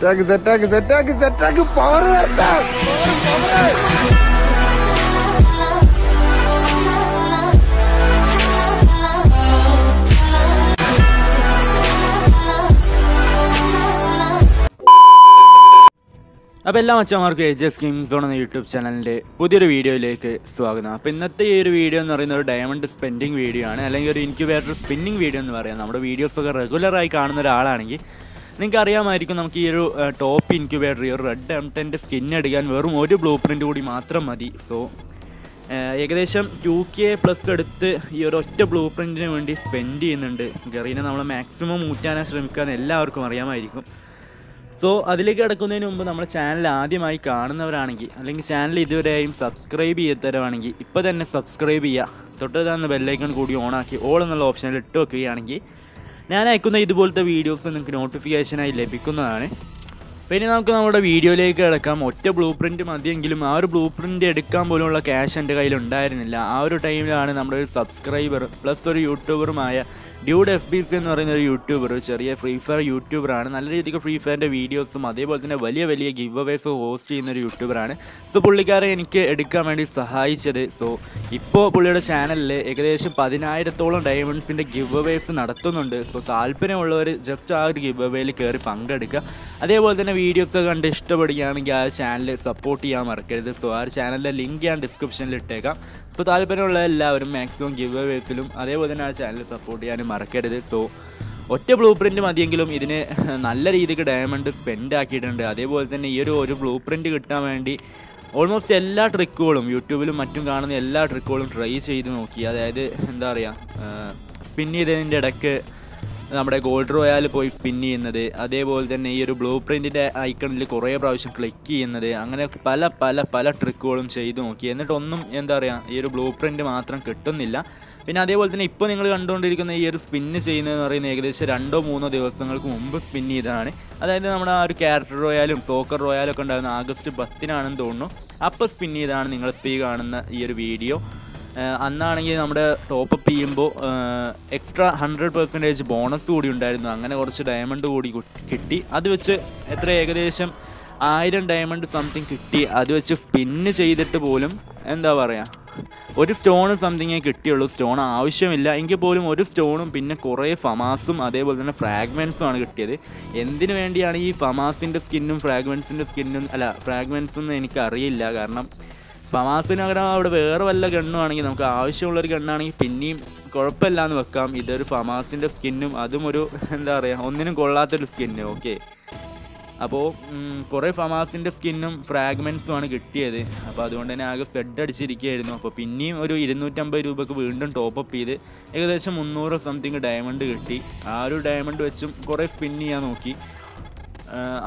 സെറ്റാക്ക് സെറ്റാക്ക് സെറ്റാക്ക് സെറ്റാക്ക് power അപ്പോൾ എല്ലാ മച്ചന്മാർക്കും എ എസ് സ്കീം സോൺ എന്ന യൂട്യൂബ് ചാനലിന്റെ പുതിയൊരു വീഡിയോയിലേക്ക് സ്വാഗതം. അപ്പോൾ ഇന്നത്തെ ഈ ഒരു വീഡിയോ എന്ന് പറയുന്നത് ഒരു ഡയമണ്ട് സ്പെൻഡിങ് വീഡിയോ ആണ്. അല്ലെങ്കിൽ ഒരു ഇൻക്യുബേറ്റർ സ്പിന്നിങ് വീഡിയോ എന്ന് പറയാം. നമ്മുടെ വീഡിയോസൊക്കെ റെഗുലറായി കാണുന്ന ഒരാളാണെങ്കിൽ നിങ്ങൾക്ക് അറിയാമായിരിക്കും നമുക്ക് ഈ ഒരു ടോപ്പ് ഇൻക്യുബേറ്റർ ഈ ഒരു റെഡ് എം ടെന്റെ സ്കിൻ അടിക്കാൻ വെറും ഒരു ബ്ലൂ പ്രിന്റ് കൂടി മാത്രം മതി. സോ ഏകദേശം ടു കെ പ്ലസ് എടുത്ത് ഈ ഒരു ഒറ്റ ബ്ലൂ പ്രിന്റിന് വേണ്ടി സ്പെൻഡ് ചെയ്യുന്നുണ്ട്. ഗറീനെ നമ്മൾ മാക്സിമം ഊറ്റാനാണ് ശ്രമിക്കുക എന്ന് എല്ലാവർക്കും അറിയാമായിരിക്കും. സോ അതിലേക്ക് കിടക്കുന്നതിന് മുമ്പ് നമ്മുടെ ചാനൽ ആദ്യമായി കാണുന്നവരാണെങ്കിൽ അല്ലെങ്കിൽ ചാനൽ ഇതുവരെയും സബ്സ്ക്രൈബ് ചെയ്തവരാണെങ്കിൽ ഇപ്പോൾ തന്നെ സബ്സ്ക്രൈബ് ചെയ്യുക. തൊട്ടതാന്ന് തന്ന ബെല്ലൈക്കൺ കൂടി ഓണാക്കി ഓൾ എന്നുള്ള ഓപ്ഷനിൽ ഇട്ട് വെക്കുകയാണെങ്കിൽ ഞാൻ അയക്കുന്ന ഇതുപോലത്തെ വീഡിയോസ് നിങ്ങൾക്ക് നോട്ടിഫിക്കേഷനായി ലഭിക്കുന്നതാണ്. പിന്നെ നമുക്ക് നമ്മുടെ വീഡിയോയിലേക്ക് കിടക്കാം. ഒറ്റ ബ്ലൂ പ്രിന്റ് മതിയെങ്കിലും ആ ഒരു ബ്ലൂ പ്രിന്റ് എടുക്കാൻ പോലുള്ള ക്യാഷ് എന്റെ കയ്യിൽ ഉണ്ടായിരുന്നില്ല ആ ഒരു ടൈമിലാണ് നമ്മുടെ ഒരു സബ്സ്ക്രൈബർ പ്ലസ് ഒരു യൂട്യൂബറുമായ ഡ്യൂഡ് എഫ് ബി സി എന്ന് പറയുന്ന ഒരു യൂട്യൂബർ ചെറിയ ഫ്രീ ഫയർ യൂട്യൂബറാണ് നല്ല രീതിക്ക് ഫ്രീ ഫയറിന്റെ വീഡിയോസും അതേപോലെ തന്നെ വലിയ വലിയ ഗിവ് അവേസ് ഹോസ്റ്റ് ചെയ്യുന്ന ഒരു യൂട്യൂബറാണ് സോ പുള്ളിക്കാരെ എനിക്ക് എടുക്കാൻ വേണ്ടി സഹായിച്ചത്. സോ ഇപ്പോൾ പുള്ളിയുടെ ചാനലിൽ ഏകദേശം പതിനായിരത്തോളം ഡയമണ്ട്സിന്റെ ഗിവ് അവേസ് നടത്തുന്നുണ്ട്. സോ താല്പര്യമുള്ളവർ ജസ്റ്റ് ആ ഒരു ഗിവ് അവേയിൽ കയറി പങ്കെടുക്കുക. അതേപോലെ തന്നെ വീഡിയോസ് കണ്ട് ഇഷ്ടപ്പെടുകയാണെങ്കിൽ ആ ചാനൽ സപ്പോർട്ട് ചെയ്യാൻ മറക്കരുത്. സോ ആ ചാനലിന്റെ ലിങ്ക് ഞാൻ ഡിസ്ക്രിപ്ഷനിൽ ഇട്ടേക്കാം. സോ താല്പര്യമുള്ള എല്ലാവരും മാക്സിമം ഗിവ് അവേസിലും അതേപോലെ തന്നെ ആ ചാനൽ സപ്പോർട്ട് ചെയ്യാനും മറക്കരുത്. സോ ഒറ്റ ബ്ലൂ പ്രിന്റ് മതിയെങ്കിലും ഇതിന് നല്ല രീതിക്ക് ഡയമണ്ട് സ്പെൻഡ് ആക്കിയിട്ടുണ്ട്. അതേപോലെ തന്നെ ഈ ഒരു ഒരു ബ്ലൂ പ്രിന്റ് കിട്ടാൻ വേണ്ടി ഓൾമോസ്റ്റ് എല്ലാ ട്രിക്കുകളും യൂട്യൂബിലും മറ്റും കാണുന്ന എല്ലാ ട്രിക്കുകളും ട്രൈ ചെയ്ത് നോക്കി. അതായത് എന്താ പറയുക സ്പിൻ ചെയ്തതിന്റെ ഇടയ്ക്ക് നമ്മുടെ ഗോൾഡ് റോയാൽ പോയി സ്പിൻ ചെയ്യുന്നത്. അതേപോലെ തന്നെ ഈ ഒരു ബ്ലൂ പ്രിന്റിന്റെ ഐക്കണിൽ കുറേ പ്രാവശ്യം ക്ലിക്ക് ചെയ്യുന്നത്. അങ്ങനെ പല പല പല ട്രിക്കുകളും ചെയ്തു നോക്കി. എന്നിട്ടൊന്നും എന്താ പറയുക ഈ ഒരു ബ്ലൂ പ്രിന്റ് മാത്രം കിട്ടുന്നില്ല. പിന്നെ അതേപോലെ തന്നെ ഇപ്പോൾ നിങ്ങൾ കണ്ടുകൊണ്ടിരിക്കുന്ന ഈ ഒരു സ്പിന്ന് ചെയ്യുന്നതെന്ന് പറയുന്നത് ഏകദേശം രണ്ടോ മൂന്നോ ദിവസങ്ങൾക്ക് മുമ്പ് സ്പിൻ ചെയ്തതാണ്. അതായത് നമ്മുടെ ആ ഒരു ക്യാരക്ടർ റോയാലും സോക്കർ റോയാലും ഒക്കെ ഉണ്ടാകുന്ന ആഗസ്റ്റ് പത്തിനാണെന്ന് തോന്നുന്നു. അപ്പോൾ സ്പിൻ ചെയ്താണ് നിങ്ങളിപ്പോൾ ഈ കാണുന്ന ഈ ഒരു വീഡിയോ അന്നാണെങ്കിൽ നമ്മുടെ ടോപ്പ് അപ്പ് ചെയ്യുമ്പോൾ എക്സ്ട്രാ ഹൺഡ്രഡ് പെർസെന്റേജ് ബോണസ് കൂടി ഉണ്ടായിരുന്നു. അങ്ങനെ കുറച്ച് ഡയമണ്ട് കൂടി കിട്ടി. അത് വെച്ച് എത്ര ഏകദേശം ആയിരം ഡയമണ്ട് സംതിങ് കിട്ടി. അത് വെച്ച് സ്പിന്ന് ചെയ്തിട്ട് പോലും എന്താ പറയുക ഒരു സ്റ്റോൺ സംതിങ്ങേ കിട്ടിയുള്ളൂ. സ്റ്റോൺ ആവശ്യമില്ല. എങ്കിൽ പോലും ഒരു സ്റ്റോണും പിന്നെ കുറേ ഫമാസും അതേപോലെ തന്നെ ഫ്രാഗ്മെൻസും ആണ് കിട്ടിയത്. എന്തിനു വേണ്ടിയാണ് ഈ ഫമാസിന്റെ സ്കിന്നും ഫ്രാഗ്മെൻസിന്റെ സ്കിന്നും അല്ല ഫ്രാഗ്മെൻസും എന്ന് എനിക്കറിയില്ല. കാരണം ഫമാസിന് പകരം അവിടെ വേറെ വല്ല ഗണ്ണും ആണെങ്കിൽ നമുക്ക് ആവശ്യമുള്ളൊരു ഗണ്ണാണെങ്കിൽ പിന്നെയും കുഴപ്പമില്ല എന്ന് വെക്കാം. ഇതൊരു ഫമാസിന്റെ സ്കിന്നും അതും ഒരു എന്താ പറയുക ഒന്നിനും കൊള്ളാത്തൊരു സ്കിന്ന്. ഓക്കെ. അപ്പോൾ കുറേ ഫമാസിന്റെ സ്കിന്നും ഫ്രാഗ്മെൻസുമാണ് കിട്ടിയത്. അപ്പോൾ അതുകൊണ്ട് തന്നെ ആകെ സെഡ് അടിച്ചിരിക്കുകയായിരുന്നു. അപ്പോൾ പിന്നെയും ഒരു ഇരുന്നൂറ്റമ്പത് രൂപയ്ക്ക് വീണ്ടും ടോപ്പ് അപ്പ് ചെയ്ത് ഏകദേശം മുന്നൂറ് സംതിങ് ഡയമണ്ട് കിട്ടി. ആ ഒരു ഡയമണ്ട് വെച്ചും കുറേ സ്പിൻ ചെയ്യാൻ നോക്കി.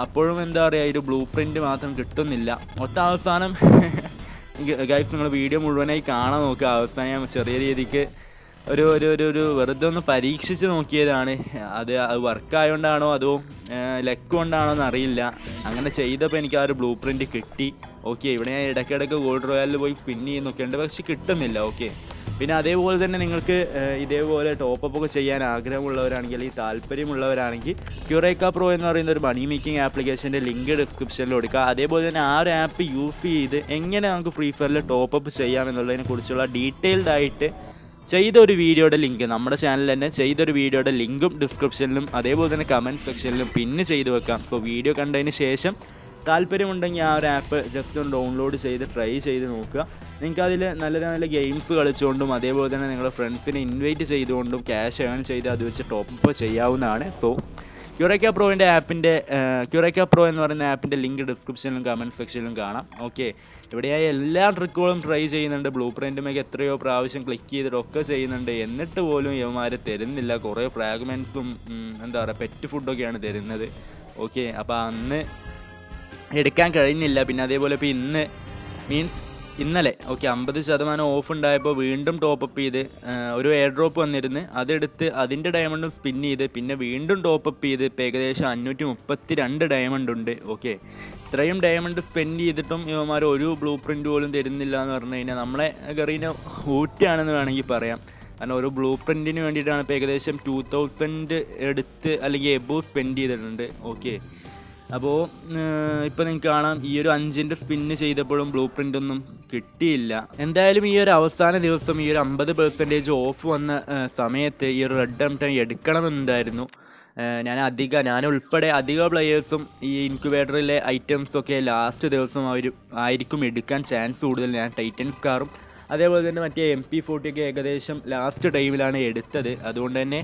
അപ്പോഴും എന്താ പറയുക ഒരു ബ്ലൂ പ്രിന്റ് മാത്രം കിട്ടുന്നില്ല. ഒറ്റ അവസാനം ഗൈസ് നിങ്ങൾ വീഡിയോ മുഴുവനായി കാണാൻ നോക്കുക അവസാനം ചെറിയ രീതിക്ക് ഒരു ഒരു ഒരു ഒരു വെറുതെ ഒന്ന് പരീക്ഷിച്ച് നോക്കിയതാണ്. അത് അത് വർക്ക് ആയതുകൊണ്ടാണോ അതോ ലക്ക് കൊണ്ടാണോ എന്ന് അറിയില്ല അങ്ങനെ ചെയ്തപ്പോൾ എനിക്ക് ആ ഒരു ബ്ലൂ പ്രിന്റ് കിട്ടി. ഓക്കെ ഇവിടെ ഞാൻ ഇടയ്ക്കിടയ്ക്ക് ഗോൾഡ് റോയലിൽ പോയി സ്പിൻ ചെയ്യുന്നൊക്കെ ഉണ്ട് പക്ഷെ കിട്ടുന്നില്ല. ഓക്കെ പിന്നെ അതേപോലെ തന്നെ നിങ്ങൾക്ക് ഇതേപോലെ ടോപ്പ് അപ്പ് ഒക്കെ ചെയ്യാൻ ആഗ്രഹമുള്ളവരാണെങ്കിൽ അല്ലെങ്കിൽ താല്പര്യമുള്ളവരാണെങ്കിൽ ക്യൂറേക്ക പ്രോ എന്ന് പറയുന്ന ഒരു മണി മേക്കിംഗ് ആപ്ലിക്കേഷന്റെ ലിങ്ക് ഡിസ്ക്രിപ്ഷനിൽ കൊടുക്കുക. അതേപോലെ തന്നെ ആ ഒരു ആപ്പ് യൂസ് ചെയ്ത് എങ്ങനെ നമുക്ക് ഫ്രീ ഫയറിൽ ടോപ്പ് അപ്പ് ചെയ്യാമെന്നുള്ളതിനെ കുറിച്ചുള്ള ഡീറ്റെയിൽഡ് ആയിട്ട് ചെയ്ത ഒരു വീഡിയോയുടെ ലിങ്ക് നമ്മുടെ ചാനലിൽ തന്നെ ചെയ്തൊരു വീഡിയോയുടെ ലിങ്കും ഡിസ്ക്രിപ്ഷനിലും അതേപോലെ തന്നെ കമന്റ് സെക്ഷനിലും പിന്നെ ചെയ്ത് വെക്കാം. സോ വീഡിയോ കണ്ടതിന് ശേഷം താല്പര്യമുണ്ടെങ്കിൽ ആ ഒരു ആപ്പ് ജസ്റ്റ് ഒന്ന് ഡൗൺലോഡ് ചെയ്ത് ട്രൈ ചെയ്ത് നോക്കുക. നിങ്ങൾക്ക് അതിൽ നല്ല നല്ല ഗെയിംസ് കളിച്ചുകൊണ്ടും അതേപോലെ തന്നെ നിങ്ങളുടെ ഫ്രണ്ട്സിനെ ഇൻവൈറ്റ് ചെയ്തുകൊണ്ടും ക്യാഷ് ഏൺ ചെയ്ത് അത് വെച്ച് ടോപ്പ് ചെയ്യാവുന്നതാണ്. സോ ക്യൂറേക്ക പ്രോവിന്റെ ആപ്പിന്റെ ക്യൂറേക്ക പ്രോ എന്ന് പറയുന്ന ആപ്പിന്റെ ലിങ്ക് ഡിസ്ക്രിപ്ഷനിലും കമന്റ് സെക്ഷനിലും കാണാം. ഓക്കെ ഇവിടെയായി എല്ലാ ട്രിക്കുകളും ട്രൈ ചെയ്യുന്നുണ്ട്. ബ്ലൂ പ്രിന്റുമൊക്കെ എത്രയോ പ്രാവശ്യം ക്ലിക്ക് ചെയ്തിട്ടൊക്കെ ചെയ്യുന്നുണ്ട്. എന്നിട്ട് പോലും ഇവന്മാർ തരുന്നില്ല. കുറേ ഫ്രാഗ്മെൻസും എന്താ പറയുക പെറ്റ് ഫുഡൊക്കെയാണ് തരുന്നത്. ഓക്കെ അപ്പോൾ അന്ന് എടുക്കാൻ കഴിഞ്ഞില്ല. പിന്നെ അതേപോലെ ഇപ്പോൾ ഇന്ന് മീൻസ് ഇന്നലെ ഓക്കെ അമ്പത് ശതമാനം ഓഫ് ഉണ്ടായപ്പോൾ വീണ്ടും ടോപ്പ് അപ്പ് ചെയ്ത് ഒരു എയർ ഡ്രോപ്പ് വന്നിരുന്ന്. അതെടുത്ത് അതിന്റെ ഡയമണ്ടും സ്പിൻ ചെയ്ത് പിന്നെ വീണ്ടും ടോപ്പ് അപ്പ് ചെയ്ത് ഇപ്പോൾ ഏകദേശം അഞ്ഞൂറ്റി മുപ്പത്തി രണ്ട് ഡയമണ്ട് ഉണ്ട് ഓക്കെ ഇത്രയും ഡയമണ്ട് സ്പെൻഡ് ചെയ്തിട്ടും ഇവന്മാർ ഒരു ബ്ലൂ പ്രിന്റ് പോലും തരുന്നില്ല എന്ന് പറഞ്ഞു കഴിഞ്ഞാൽ നമ്മളെ കറീന ഊറ്റാണെന്ന് വേണമെങ്കിൽ പറയാം. കാരണം ഒരു ബ്ലൂ പ്രിന്റിന് വേണ്ടിയിട്ടാണ് ഇപ്പോൾ ഏകദേശം ടു തൗസൻഡ് എടുത്ത് അല്ലെങ്കിൽ എബോ സ്പെൻഡ് ചെയ്തിട്ടുണ്ട് ഓക്കെ അപ്പോൾ ഇപ്പോൾ നിങ്ങൾക്ക് കാണാം ഈ ഒരു അഞ്ചിന്റെ സ്പിന്ന് ചെയ്തപ്പോഴും ബ്ലൂ പ്രിന്റ് ഒന്നും കിട്ടിയില്ല. എന്തായാലും ഈ ഒരു അവസാന ദിവസം ഈ ഒരു അമ്പത് പെർസെന്റേജ് ഓഫ് വന്ന സമയത്ത് ഈ ഒരു റെഡ് എം ടൈം എടുക്കണമെന്നുണ്ടായിരുന്നു. ഞാൻ അധിക ഞാൻ ഉൾപ്പെടെ അധിക പ്ലെയേഴ്സും ഈ ഇൻക്യുബേറ്ററിലെ ഐറ്റംസൊക്കെ ലാസ്റ്റ് ദിവസം അവർ ആയിരിക്കും എടുക്കാൻ ചാൻസ് കൂടുതൽ. ഞാൻ ടൈറ്റൻസ് കാറും അതേപോലെ തന്നെ മറ്റേ എം പി ഫോർട്ടിയൊക്കെ ഏകദേശം ലാസ്റ്റ് ടൈമിലാണ് എടുത്തത്. അതുകൊണ്ട് തന്നെ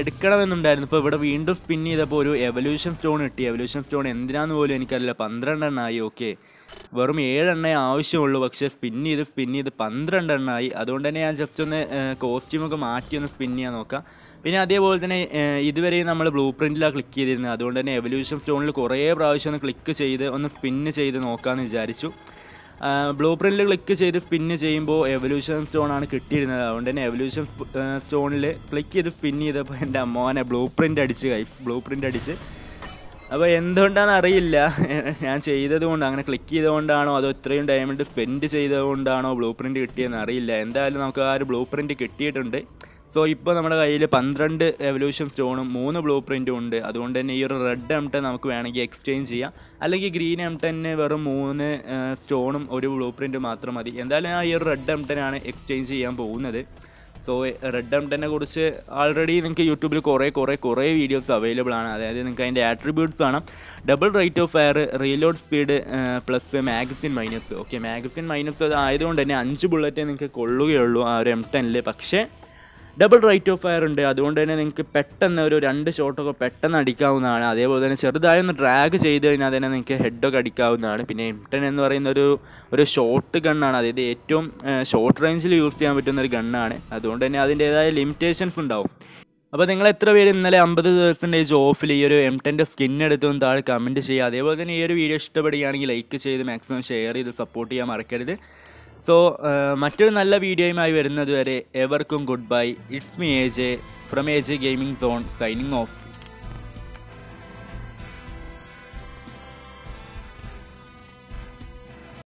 എടുക്കണമെന്നുണ്ടായിരുന്നു. ഇപ്പോൾ ഇവിടെ വീണ്ടും സ്പിൻ ചെയ്തപ്പോൾ ഒരു എവല്യൂഷൻ സ്റ്റോൺ കിട്ടി. എവല്യൂഷൻ സ്റ്റോൺ എന്തിനാന്ന് പോലും എനിക്കറിയില്ല. പന്ത്രണ്ടെണ്ണമായി ഓക്കെ വെറും ഏഴെണ്ണേ ആവശ്യമുള്ളൂ. പക്ഷേ സ്പിൻ ചെയ്ത് സ്പിൻ ചെയ്ത് പന്ത്രണ്ടെണ്ണമായി അതുകൊണ്ട് തന്നെ ഞാൻ ജസ്റ്റ് ഒന്ന് കോസ്റ്റ്യൂമൊക്കെ മാറ്റി ഒന്ന് സ്പിൻ ചെയ്യാൻ നോക്കാം. പിന്നെ അതേപോലെ തന്നെ ഇതുവരെ നമ്മൾ ബ്ലൂ പ്രിന്റിലാണ് ക്ലിക്ക് ചെയ്തിരുന്നത്. അതുകൊണ്ട് തന്നെ എവല്യൂഷൻ സ്റ്റോണിൽ കുറേ പ്രാവശ്യം ഒന്ന് ക്ലിക്ക് ചെയ്ത് ഒന്ന് സ്പിന്ന് ചെയ്ത് നോക്കാമെന്ന് വിചാരിച്ചു. ബ്ലൂ പ്രിന്റിൽ ക്ലിക്ക് ചെയ്ത് സ്പിന്ന് ചെയ്യുമ്പോൾ എവല്യൂഷൻ സ്റ്റോൺ ആണ് കിട്ടിയിരുന്നത്. അതുകൊണ്ട് തന്നെ എവല്യൂഷൻ സ്റ്റോണിൽ ക്ലിക്ക് ചെയ്ത് സ്പിൻ ചെയ്തപ്പോൾ എന്റെ അമ്മോനെ ബ്ലൂ പ്രിന്റ് അടിച്ച് കൈസ് ബ്ലൂ പ്രിന്റ് അടിച്ച്. അപ്പോൾ എന്തുകൊണ്ടാണെന്ന് അറിയില്ല. ഞാൻ ചെയ്തതുകൊണ്ട് അങ്ങനെ ക്ലിക്ക് ചെയ്തുകൊണ്ടാണോ അതോ ഇത്രയും ഡയമണ്ട് സ്പെൻഡ് ചെയ്തുകൊണ്ടാണോ ബ്ലൂ പ്രിന്റ് കിട്ടിയെന്ന് അറിയില്ല. എന്തായാലും നമുക്ക് ആ ഒരു ബ്ലൂ പ്രിന്റ് കിട്ടിയിട്ടുണ്ട്. സോ ഇപ്പോൾ നമ്മുടെ കയ്യിൽ പന്ത്രണ്ട് എവല്യൂഷൻ സ്റ്റോണും മൂന്ന് ബ്ലൂ പ്രിന്റും ഉണ്ട്. അതുകൊണ്ട് തന്നെ ഈ ഒരു റെഡ് എം ടെൻ നമുക്ക് വേണമെങ്കിൽ എക്സ്ചേഞ്ച് ചെയ്യാം. അല്ലെങ്കിൽ ഗ്രീൻ എം ടെന്നിന് വെറും മൂന്ന് സ്റ്റോണും ഒരു ബ്ലൂ പ്രിന്റും മാത്രം മതി. എന്തായാലും ഞാൻ ഈ ഒരു റെഡ് എം ടെനാണ് എക്സ്ചേഞ്ച് ചെയ്യാൻ പോകുന്നത്. സോ റെഡ് എം ടെന്നെ കുറിച്ച് ആൾറെഡി നിങ്ങൾക്ക് യൂട്യൂബിൽ കുറേ കുറേ കുറേ വീഡിയോസ് അവൈലബിൾ ആണ്. അതായത് നിങ്ങൾക്ക് അതിന്റെ ആട്രിബ്യൂട്ട്സ് ആണ് double rate of fire reload speed plus magazine minus okay magazine minus ആയതുകൊണ്ട് തന്നെ അഞ്ച് ബുള്ളറ്റേ നിങ്ങൾക്ക് കൊള്ളുകയുള്ളൂ ആ ഒരു എം ടെനിൽ പക്ഷേ ഡബിൾ റേറ്റ് ഓഫ് ഫയർ ഉണ്ട്. അതുകൊണ്ട് തന്നെ നിങ്ങൾക്ക് പെട്ടെന്ന് ഒരു രണ്ട് ഷോട്ടൊക്കെ പെട്ടെന്ന് അടിക്കാവുന്നതാണ്. അതേപോലെ തന്നെ ചെറുതായി ഒന്ന് ഡ്രാഗ് ചെയ്ത് കഴിഞ്ഞാൽ തന്നെ നിങ്ങൾക്ക് ഹെഡൊക്കെ അടിക്കാവുന്നതാണ്. പിന്നെ എം ടെൻ എന്ന് പറയുന്ന ഒരു ഒരു ഷോർട്ട് ഗണ്ണാണ് അതായത് ഏറ്റവും ഷോർട്ട് റേഞ്ചിൽ യൂസ് ചെയ്യാൻ പറ്റുന്ന ഒരു ഗണ്ണാണ് അതുകൊണ്ട് തന്നെ അതിന്റേതായ ലിമിറ്റേഷൻസ് ഉണ്ടാവും. അപ്പോൾ നിങ്ങൾ എത്ര പേര് ഇന്നലെ അമ്പത് പെർസെന്റേജ് ഓഫിൽ ഈ ഒരു എം ടെന്റെ സ്കിൻ എടുത്തൊന്ന് താഴെ കമന്റ് ചെയ്യുക. അതേപോലെ തന്നെ ഈ ഒരു വീഡിയോ ഇഷ്ടപ്പെടുകയാണെങ്കിൽ ലൈക്ക് ചെയ്ത് മാക്സിമം ഷെയർ ചെയ്ത് സപ്പോർട്ട് ചെയ്യാൻ മറക്കരുത്. സോ മറ്റൊരു നല്ല വീഡിയോയുമായി വരുന്നത് വരെ എവർക്കും goodbye it's me A J from A J gaming zone signing off